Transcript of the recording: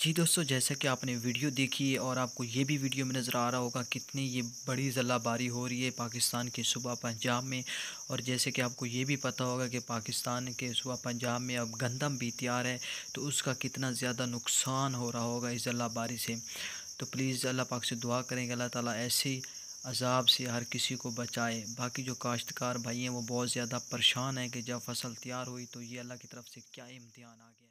जी दोस्तों, जैसा कि आपने वीडियो देखी है और आपको ये भी वीडियो में नज़र आ रहा होगा कितनी ये बड़ी ज़लाबारी हो रही है पाकिस्तान के सुबह पंजाब में। और जैसे कि आपको ये भी पता होगा कि पाकिस्तान के सुबह पंजाब में अब गंदम भी तैयार है तो उसका कितना ज़्यादा नुकसान हो रहा होगा इस ज़लाबारी से। तो प्लीज़ अल्लाह पाक से दुआ करेंगे अल्लाह ताला ऐसे अजाब से हर किसी को बचाए। बाकी जो काश्तकार भाई हैं, वो बहुत ज़्यादा परेशान हैं कि जब फ़सल तैयार हुई तो ये अल्लाह की तरफ़ से क्या इम्तहान आ गया।